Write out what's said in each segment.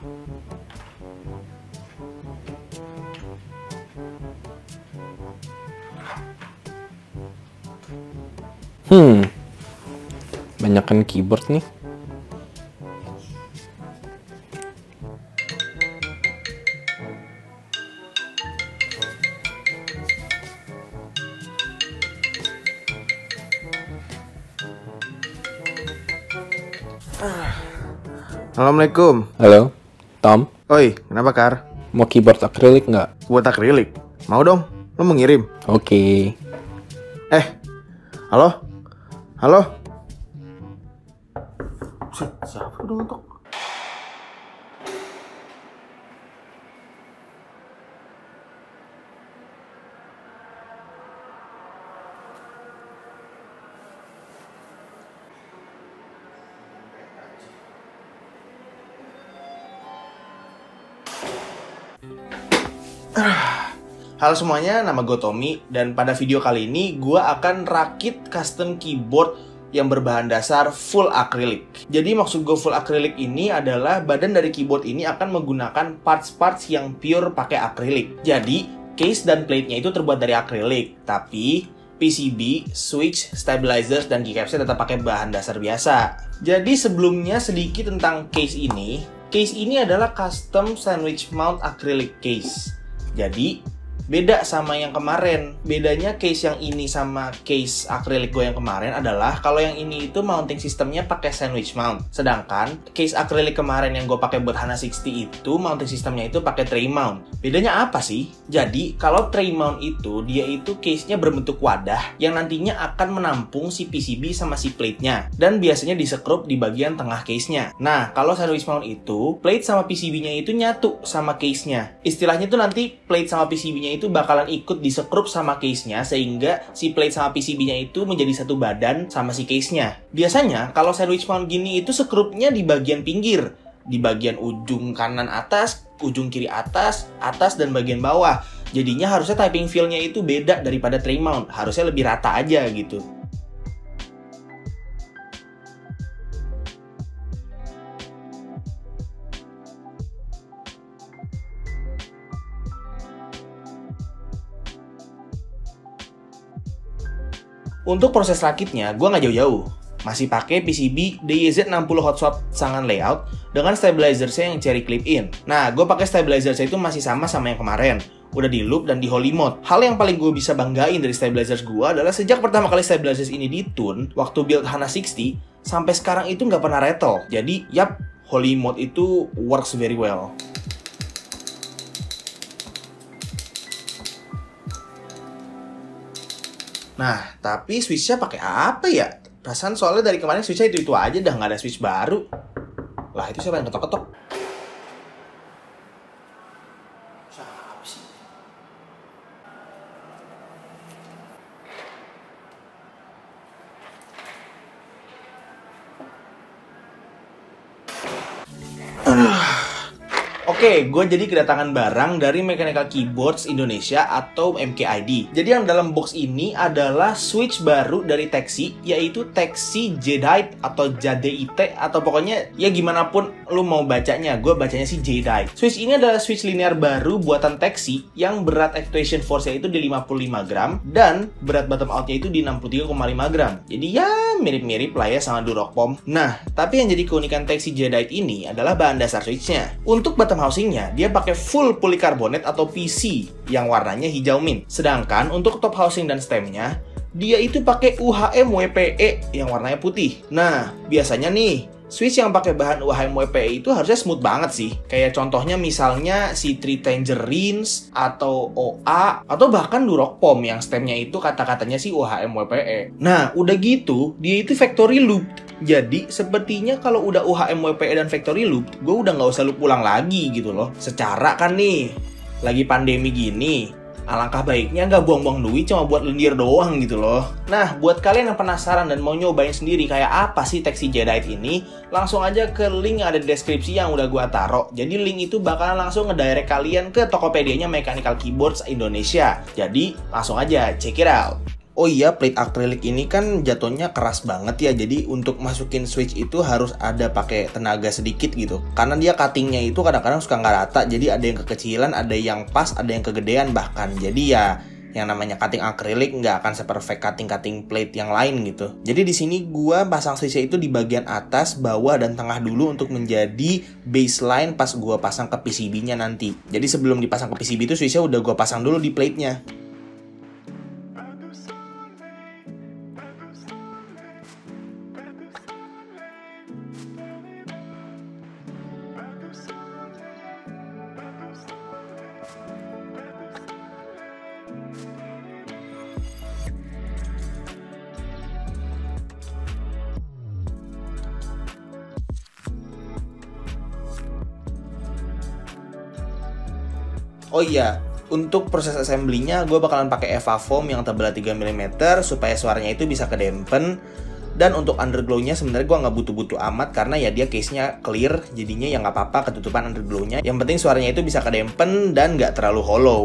Hmm, banyakkan keyboard nih. Assalamualaikum. Halo, Tom. Oi, kenapa Kar? Mau keyboard akrilik nggak? Buat akrilik. Mau dong. Lo mau ngirim? Oke. Eh, halo? Halo? Siapa udah ngetok? Halo semuanya, nama gue Tommy dan pada video kali ini gue akan rakit custom keyboard yang berbahan dasar full akrilik. Jadi maksud gue full akrilik ini adalah badan dari keyboard ini akan menggunakan parts-parts yang pure pakai akrilik. Jadi case dan plate-nya itu terbuat dari akrilik, tapi PCB, switch, stabilizers, dan keycapsnya tetap pakai bahan dasar biasa. Jadi sebelumnya sedikit tentang case ini. Case ini adalah custom sandwich mount acrylic case. Jadi beda sama yang kemarin. Bedanya case yang ini sama case akrilik gue yang kemarin adalah kalau yang ini itu mounting sistemnya pakai sandwich mount. Sedangkan case akrilik kemarin yang gue pakai buat Hana 60 itu mounting sistemnya itu pakai tray mount. Bedanya apa sih? Jadi kalau tray mount itu dia itu case-nya berbentuk wadah yang nantinya akan menampung si PCB sama si plate-nya dan biasanya disekrup di bagian tengah case-nya. Nah, kalau sandwich mount itu plate sama PCB-nya itu nyatu sama case-nya. Istilahnya itu nanti plate sama PCB-nya itu bakalan ikut disekrup sama case-nya sehingga si plate sama PCB-nya itu menjadi satu badan sama si case-nya. Biasanya kalau sandwich mount gini itu sekrupnya di bagian pinggir, di bagian ujung kanan atas, ujung kiri atas, atas dan bagian bawah. Jadinya harusnya typing feel-nya itu beda daripada tray mount, harusnya lebih rata aja gitu. Untuk proses rakitnya, gue nggak jauh-jauh. Masih pakai PCB DYZ60 Hot Swap Sangan Layout dengan stabilizer-nya yang cherry clip in. Nah, gue pakai stabilizer saya itu masih sama sama yang kemarin. Udah di loop dan di holy mode. Hal yang paling gue bisa banggain dari stabilizer gue adalah sejak pertama kali stabilizer ini ditune, waktu build Hana 60, sampai sekarang itu nggak pernah rattle. Jadi, yap, holy mode itu works very well. Nah, tapi switchnya pakai apa ya? Perasaan soalnya dari kemarin switchnya itu-itu aja, dah nggak ada switch baru. Lah, itu siapa yang ketok-ketok? Oke, gue jadi kedatangan barang dari Mechanical Keyboards Indonesia atau MKID. Jadi yang dalam box ini adalah switch baru dari Texi, yaitu Texi Jadite atau JDIT atau pokoknya ya gimana pun lu mau bacanya, gue bacanya sih Jadite. Switch ini adalah switch linear baru buatan Texi yang berat actuation force-nya itu di 55 gram dan berat bottom out-nya itu di 63,5 gram. Jadi ya mirip-mirip lah ya sama Durock Pom. Nah, tapi yang jadi keunikan Texi Jadite ini adalah bahan dasar switch-nya. Untuk bottom housingnya, dia pakai full polikarbonat atau PC yang warnanya hijau mint. Sedangkan untuk top housing dan stemnya, dia itu pakai UHM WPE yang warnanya putih. Nah, biasanya nih, switch yang pakai bahan UHM WPE itu harusnya smooth banget sih. Kayak contohnya misalnya si Three Tangerines atau OA atau bahkan Durock Pom yang stemnya itu kata-katanya sih UHM WPE. Nah, udah gitu, dia itu factory loop. Jadi, sepertinya kalau udah UHM WPE dan factory loop, gue udah nggak usah loop ulang lagi gitu loh. Secara kan nih, lagi pandemi gini, alangkah baiknya nggak buang-buang duit cuma buat lendir doang gitu loh. Nah, buat kalian yang penasaran dan mau nyobain sendiri kayak apa sih Texi Jadite ini, langsung aja ke link yang ada di deskripsi yang udah gua taruh. Jadi link itu bakalan langsung ngedirect kalian ke Tokopedia-nya Mechanical Keyboards Indonesia. Jadi, langsung aja check it out. Oh iya, plate akrilik ini kan jatuhnya keras banget ya. Jadi untuk masukin switch itu harus ada pakai tenaga sedikit gitu. Karena dia cuttingnya itu kadang-kadang suka nggak rata. Jadi ada yang kekecilan, ada yang pas, ada yang kegedean bahkan. Jadi ya yang namanya cutting akrilik nggak akan seperfect cutting-cutting plate yang lain gitu. Jadi di sini gua pasang switch itu di bagian atas, bawah dan tengah dulu untuk menjadi baseline pas gua pasang ke PCB-nya nanti. Jadi sebelum dipasang ke PCB itu switch-nya udah gua pasang dulu di plate-nya. Oh iya, untuk proses assembly-nya gue bakalan pakai Eva Foam yang tebal 3 mm supaya suaranya itu bisa kedempen. Dan untuk underglow-nya sebenarnya gue nggak butuh-butuh amat karena ya dia case-nya clear jadinya ya nggak apa-apa ketutupan underglow-nya. Yang penting suaranya itu bisa kedempen dan nggak terlalu hollow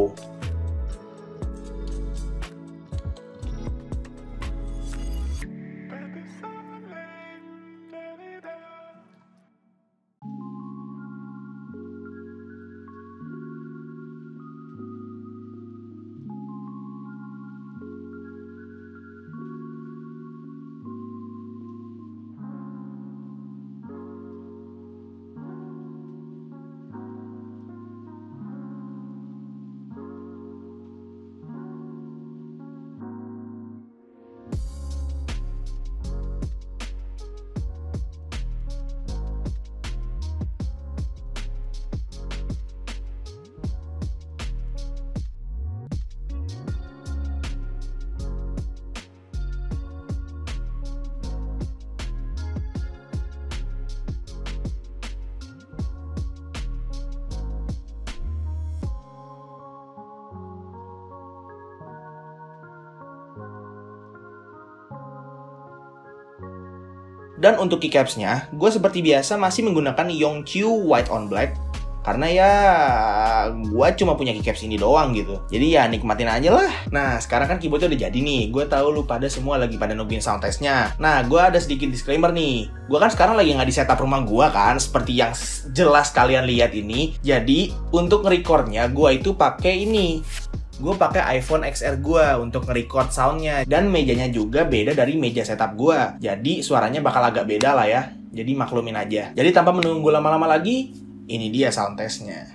Dan untuk keycaps-nya, gue seperti biasa masih menggunakan Yongqiu White on Black. Karena ya gue cuma punya keycaps ini doang gitu. Jadi ya nikmatin aja lah. Nah sekarang kan keyboardnya udah jadi nih. Gue tahu lu pada semua lagi pada nungguin sound testnya. Nah gue ada sedikit disclaimer nih. Gue kan sekarang lagi nggak di setup rumah gue kan seperti yang jelas kalian lihat ini. Jadi untuk ngerecordnya gue itu pakai ini gue pakai iPhone XR gue untuk nge-record soundnya. Dan mejanya juga beda dari meja setup gue jadi suaranya bakal agak beda lah ya. Jadi maklumin aja. Jadi tanpa menunggu lama-lama lagi ini dia sound testnya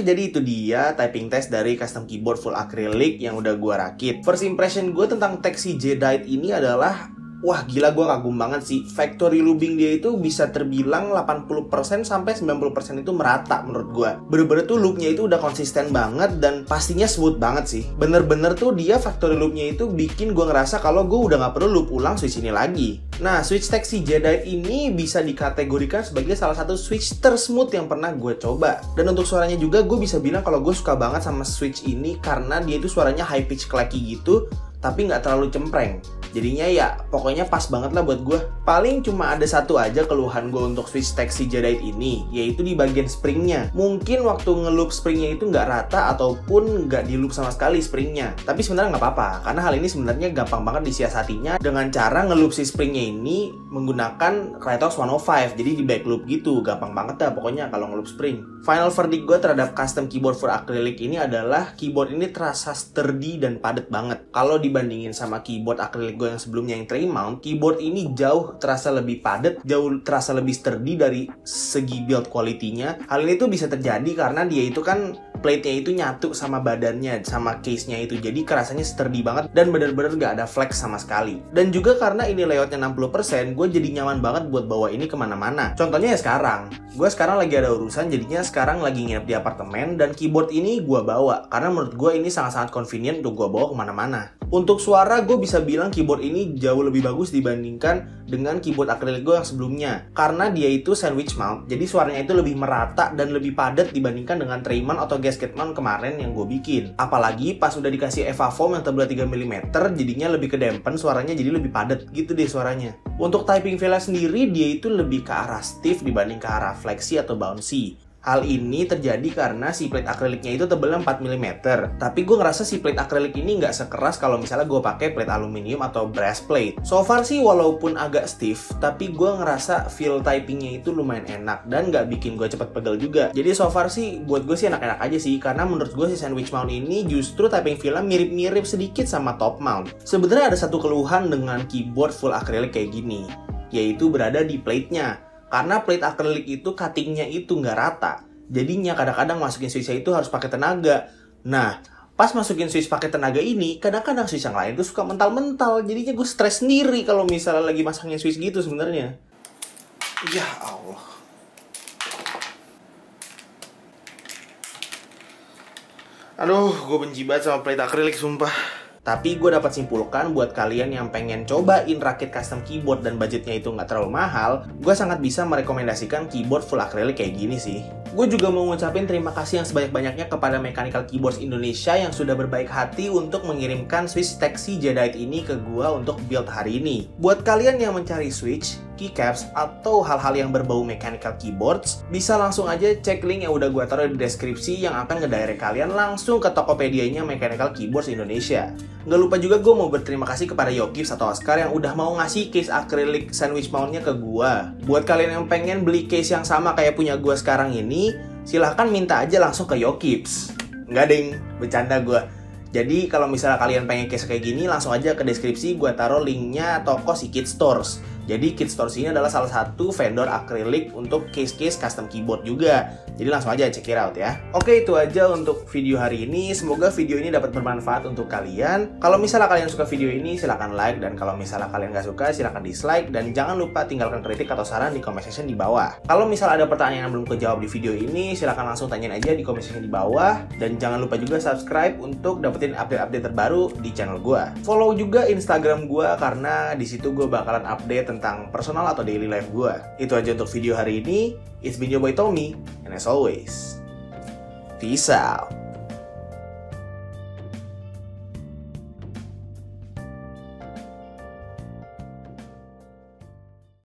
Jadi itu dia typing test dari custom keyboard full acrylic yang udah gue rakit. First impression gue tentang Texi Jedi ini adalah Wah gila gue kagum banget sih. Factory looping dia itu bisa terbilang 80% sampai 90% itu merata menurut gue Bener-bener tuh loopnya itu udah konsisten banget dan pastinya smooth banget sih. Bener-bener tuh dia factory loopnya itu bikin gue ngerasa kalau gue udah gak perlu loop ulang switch ini lagi. Nah switch Taxi Jedi ini bisa dikategorikan sebagai salah satu switch tersmooth yang pernah gue coba. Dan untuk suaranya juga gue bisa bilang kalau gue suka banget sama switch ini Karena dia itu suaranya high pitch clacky gitu tapi nggak terlalu cempreng. Jadinya ya pokoknya pas banget lah buat gue. Paling cuma ada satu aja keluhan gue untuk switch Taxi Jadite ini, yaitu di bagian springnya. Mungkin waktu ngeloop springnya itu nggak rata ataupun nggak di sama sekali springnya. Tapi sebenarnya nggak apa-apa, karena hal ini sebenarnya gampang banget disiasatinya dengan cara ngeloop si springnya ini menggunakan Kratos 105. Jadi di back loop gitu, gampang banget dah pokoknya kalau ngeloop spring. Final verdict gue terhadap custom keyboard for acrylic ini adalah keyboard ini terasa sturdy dan padat banget. Kalau dibandingin sama keyboard acrylic gue yang sebelumnya yang tray mount, keyboard ini jauh terasa lebih padat, jauh terasa lebih sturdy dari segi build quality-nya. Hal ini tuh bisa terjadi karena dia itu kan plate-nya itu nyatu sama badannya, sama case-nya itu. Jadi kerasanya sturdy banget dan bener-bener gak ada flex sama sekali. Dan juga karena ini layoutnya 60%, gue jadi nyaman banget buat bawa ini ke mana-mana. Contohnya ya sekarang, gue sekarang lagi ada urusan, jadinya sekarang lagi nginep di apartemen dan keyboard ini gue bawa. Karena menurut gue ini sangat-sangat convenient untuk gue bawa ke mana-mana. Untuk suara, gue bisa bilang keyboard ini jauh lebih bagus dibandingkan dengan keyboard akrilik gue yang sebelumnya. Karena dia itu sandwich mount, jadi suaranya itu lebih merata dan lebih padat dibandingkan dengan mount atau gasket mount kemarin yang gue bikin. Apalagi pas udah dikasih Eva Foam yang tebal 3 mm, jadinya lebih kedempen, suaranya jadi lebih padat gitu deh suaranya. Untuk typing feel sendiri, dia itu lebih ke arah stiff dibanding ke arah flexi atau bouncy. Hal ini terjadi karena si plate akriliknya itu tebalnya 4 mm. Tapi gue ngerasa si plate akrilik ini nggak sekeras kalau misalnya gue pakai plate aluminium atau brass plate. So far sih walaupun agak stiff, tapi gue ngerasa feel typingnya itu lumayan enak dan nggak bikin gue cepet pegel juga. Jadi so far sih buat gue sih enak-enak aja sih karena menurut gue si sandwich mount ini justru typing feelnya mirip-mirip sedikit sama top mount. Sebenarnya ada satu keluhan dengan keyboard full akrilik kayak gini, yaitu berada di plate-nya karena plate akrilik itu cuttingnya itu nggak rata. Jadinya kadang-kadang masukin switch itu harus pakai tenaga. Nah, pas masukin switch pakai tenaga ini, kadang-kadang switch yang lain tuh suka mental-mental. Jadinya gue stres sendiri kalau misalnya lagi masangnya switch gitu sebenarnya. Ya Allah. Aduh, gue benci banget sama plate akrilik sumpah. Tapi gue dapat simpulkan buat kalian yang pengen cobain rakit custom keyboard dan budgetnya itu nggak terlalu mahal, gue sangat bisa merekomendasikan keyboard full acrylic kayak gini sih. Gue juga mau ngucapin terima kasih yang sebanyak-banyaknya kepada Mechanical Keyboards Indonesia yang sudah berbaik hati untuk mengirimkan Switch Taxi Jadite ini ke gue untuk build hari ini. Buat kalian yang mencari Switch, keycaps, atau hal-hal yang berbau mechanical keyboards, bisa langsung aja cek link yang udah gue taruh di deskripsi yang akan ngedirect kalian langsung ke Tokopedia-nya Mechanical Keyboards Indonesia. Nggak lupa juga gue mau berterima kasih kepada Yokifs atau Oscar yang udah mau ngasih case acrylic sandwich mountnya ke gue. Buat kalian yang pengen beli case yang sama kayak punya gue sekarang ini, silahkan minta aja langsung ke Yokips. Nggak ding, bercanda gue. Jadi kalau misalnya kalian pengen case kayak gini, langsung aja ke deskripsi gue taruh linknya toko si Kid Stores. Jadi Kit Stores ini adalah salah satu vendor akrilik untuk case-case custom keyboard juga. Jadi langsung aja check it out ya. Oke itu aja untuk video hari ini. Semoga video ini dapat bermanfaat untuk kalian. Kalau misalnya kalian suka video ini silahkan like dan kalau misalnya kalian nggak suka silahkan dislike dan jangan lupa tinggalkan kritik atau saran di comment section di bawah. Kalau misalnya ada pertanyaan yang belum kejawab di video ini silahkan langsung tanyain aja di comment section di bawah dan jangan lupa juga subscribe untuk dapetin update-update terbaru di channel gue. Follow juga Instagram gue karena di situ gue bakalan update tentang tentang personal atau daily life gue. Itu aja untuk video hari ini. It's been your boy Tommy, and as always, peace out.